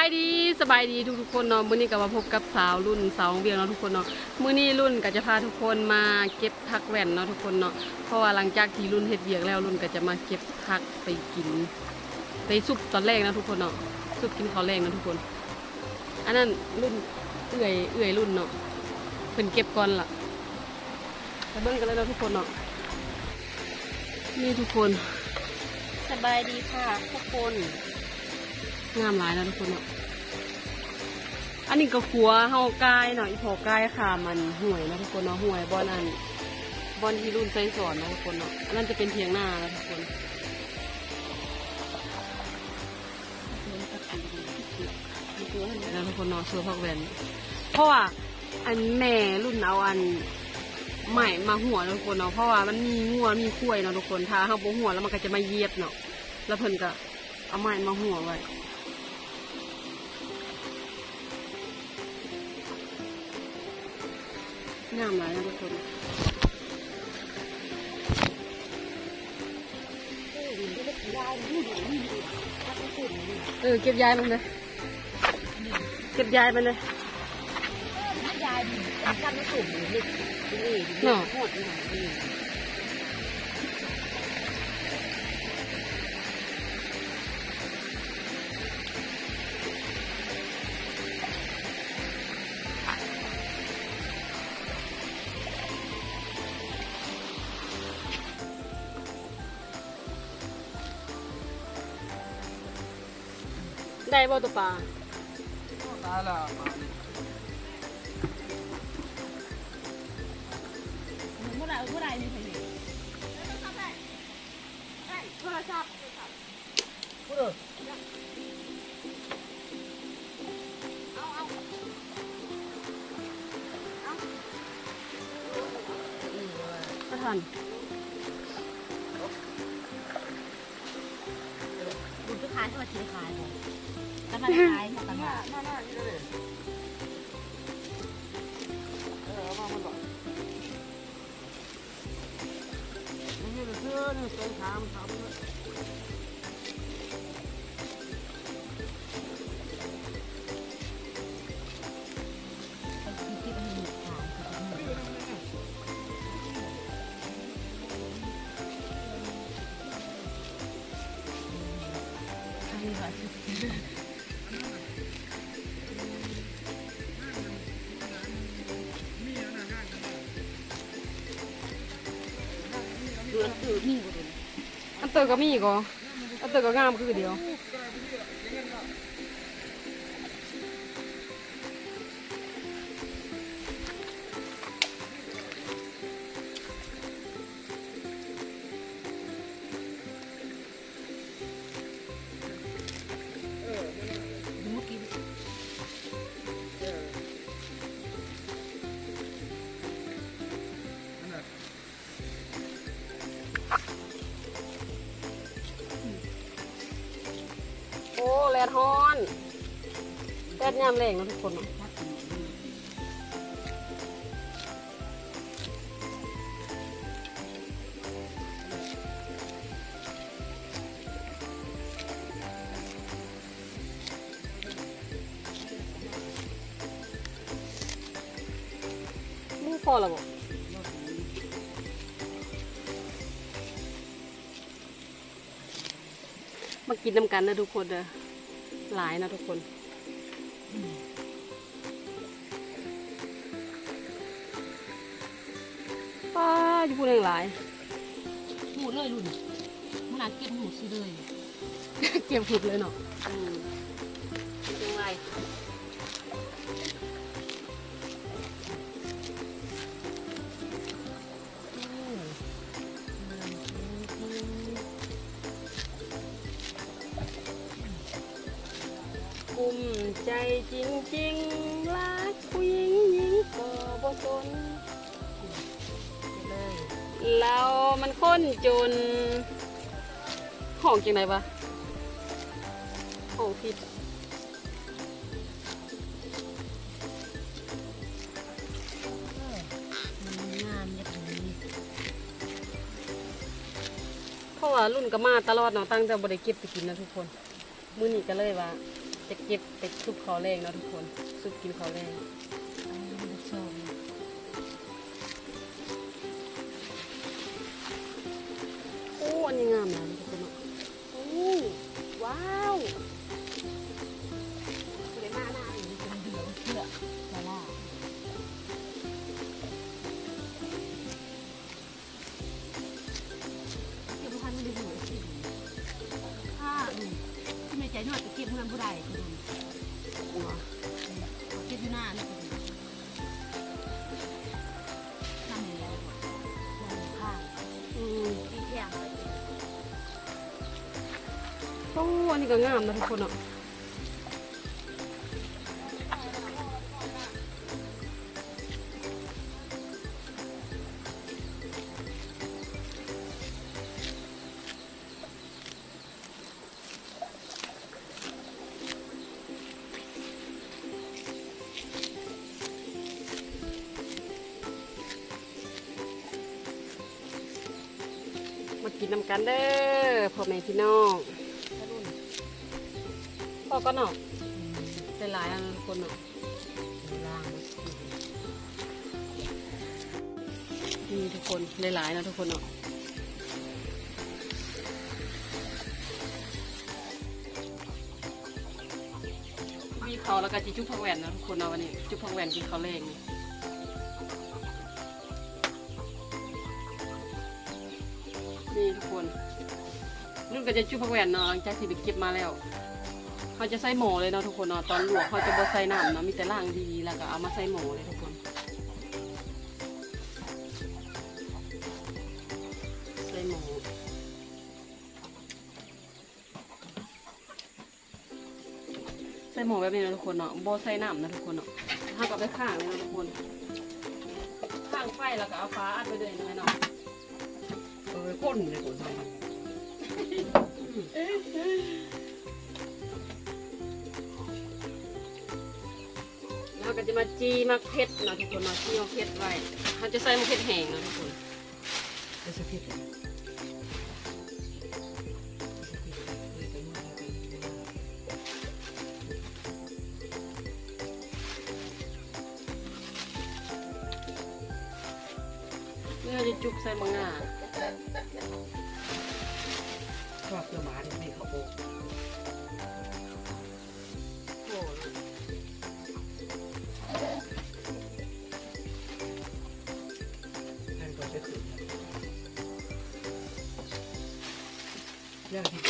ายดีสบายดีทุกๆคนเนาะมื้อนี้ก็มาพบกับสาวรุ่นสาวของเวียงเนาะทุกคนเนาะมื้อนี้รุ่นก็จะพาทุกคนมาเก็บผักแว่นเนาะทุกคนเนาะเพราะว่าหลังจากที่รุ่นเฮ็ดเวียกแล้วรุ่นก็จะมาเก็บผักไปกินไปซุปตอนแรกนะทุกคนเนาะซุปกินข้าวแรงนะทุกคน อันนั้นรุ่นเอื่อยเอื่อยรุ่นเนาะเพิ่นเก็บก่อนล่ะไปเบิ่งกันเลยเนาะทุกคนเนาะนี่ทุกคน สบายดีค่ะทุกคน งามหลายนะทุกคนเนาะอันนี้ก็ขัวเฮากายเนาะอีพอกายค่ะมันห่วยนะทุกคนเนาะห่วยบอนอันบอนที่รุ่นใจสอนนะทุกคนเนาะอันนั้นจะเป็นเทียงหน้านะทุกคนแล้วทุกคนเนาะเสื้อพักแวนเพราะว่าอันแม่รุ่นเอาอันใหม่มาหัวนะทุกคนเนาะเพราะว่ามันมีงัวมีคุ้ยเนาะทุกคนถ้าเฮาบ่หัวแล้วมันก็จะมาเยียบเนาะแล้วเพิ่นก็เอาไม้มาหัวไว้ งามหลายนะทุกคนเออเก็บยายมันเลยเก็บยายมันเลยยายดีทำไม่ถูกเลยนี่นี่เนาะหมด ได้บ่ตัวปลาตายล้วมาดิเมื่อไรเมื่อไรนี่ใครเนี่ยพูดเลยไม่ทันดูทุกค้าที่มาซื้อขายเลยถ้า มาขายต่างหากหน้าหน้านี่เลยเออเอามามันก่อนนี่เสื้อนี่ใส่ขามขามเลย อันเตอร์ก็มีอีก็อันเตอร์ก็งามคือเดียว แลดยามแรงนะทุกคนมึงพอแล้วบ่มากินน้ำกันนะทุกคนเด้อหลายนะทุกคน ป้าอยู่พูดเองหลายหูเลยรุ่นมันน่าเก็บหูซื้อเลย เก็บหุดเลยเนาะอืมเป็นไง ใจจริงๆรักผู้หญิงหญิงก็บ่สนเรามันคนจนห้องจังไดปะห้องผิดงามอย่างนี้เพราะว่ารุ่นก็มาตลอดเนาะตั้งแต่บริเก็บไปกินนะทุกคน มื้อนี้ก็เลยว่า จะเก็บไปซุปข้าวแรงเนาะทุกคนซุปกินข้าวแรง โอ้อันนี้ก็งามนะทุกคนเนาะกินน้ำกันเด้อพ่อแม่พี่น้อง ก็เนาะหลายอันทุกคนเนาะล่างนี่ทุกคนหลายๆนะทุกคนเนาะมีเขาแล้วก็จิจุกผักแหวนนะทุกคนเนาะวันนี้จุกผักแหวนกินข้าวแรงนี่นี่ทุกคนนุ่นก็จะจุกผักแหวนเนาะหลังจากที่ไปเก็บมาแล้ว เขาจะใส่หม้อเลยเนาะทุกคนเนาะตอนลวกเขาจะบ่ใส่น้ำเนาะมีแต่ล่างดีแล้วก็เอามาใส่หม้อเลยทุกคนใส่หมูใส่หมูแบบนี้นะทุกคนเนาะโบใส่น้ำนะทุกคนเนาะถ้ากับไปข้างเลยนะทุกคนข้างไฟแล้วก็เอาฟ้าอัดไปเลยนะเนาะเออก้นเลยก้น ก็จะมาจีมักเพชรนะทุกคนเนาะจีมักเพชรไว้เขาจะใส่มักเพชรแห้งนะทุกคนไม่ใช่ผิดเนื้อจะจุกใส่มังงาชอบเจ้าหมาที่นี่เขาโบก เรื่อ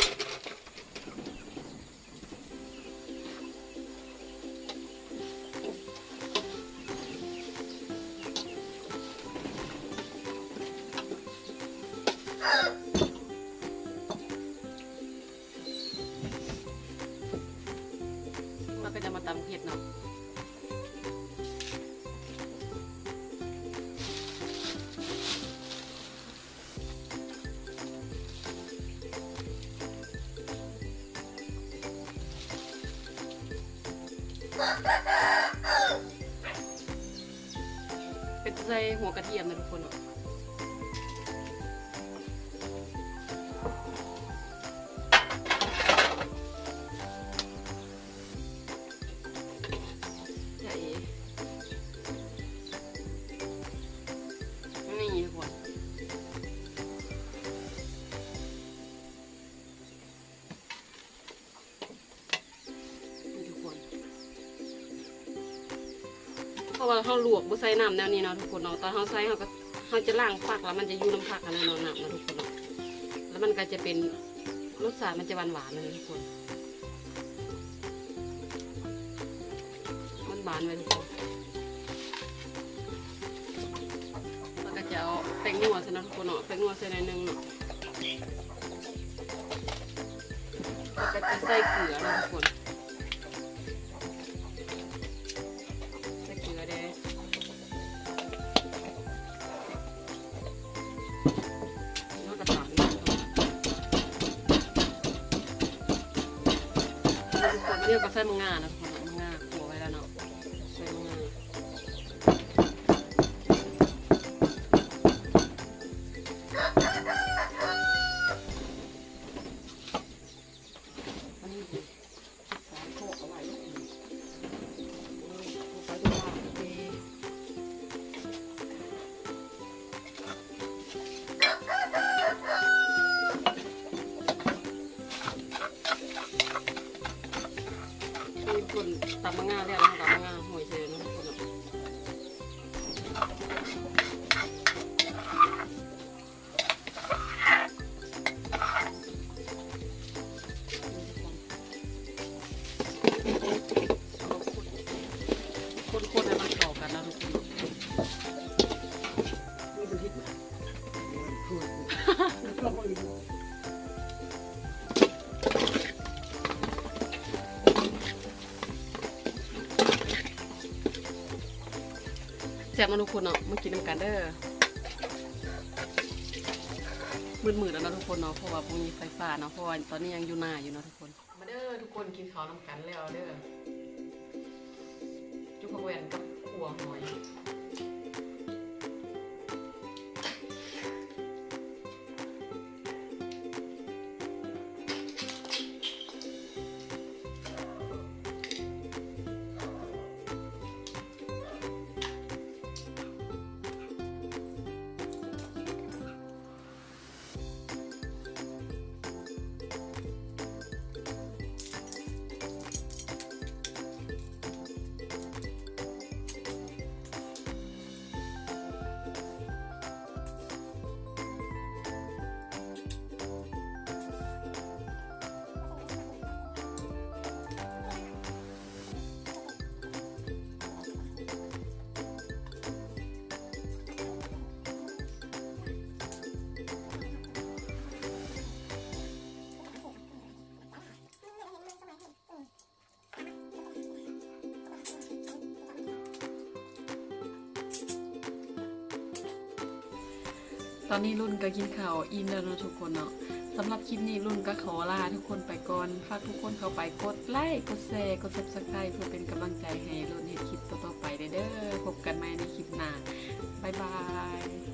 หัวกระเทียมนะทุกคน ว่าเขาลวกบุใส่น้ำแนวนี้เนาะทุกคนเนาะตอนเขาใส่เขาก็เขาจะล้างผักแล้วมันจะอยู่น้ำผักอะไรเนาะน้ำนะทุกคนเนาะแล้วมันก็จะเป็นรสชาติมันจะหวานหวานเลยทุกคนมันหวานเลยทุกคนแล้วก็จะเอาแป้งนัวใส่นะทุกคนเนาะแป้งนัวใส่ในหนึงเนาะแล้วก็จะใส่เกลือนะทุกคน เรียกก็ใส่มังงานะ แซ่บมาทุกคนเนาะมากินน้ำกันเด้อมืดๆแล้วเนาะทุกคนเนาะเพราะว่าพวกนี้ไฟฟ้าเนาะเพราะว่าตอนนี้ยังอยู่หน้าอยู่เนาะทุกคน มาเด้อทุกคนกินข้าวน้ำกันแล้วเด้อจุกแหวนกับขัวหอย ตอนนี้ลุนก็กินข้าวอิ่มแล้วเนาะทุกคนเนาะสำหรับคลิปนี้ลุนก็ขอลาทุกคนไปก่อน ฝากทุกคนเข้าไปกดไลค์ กดแชร์ กดซับสไคร b ์เพื่อเป็นกำลังใจให้ลุนเฮ็ดคลิปต่อๆไปเด้อ พบกันใหม่ในคลิปหน้า bye bye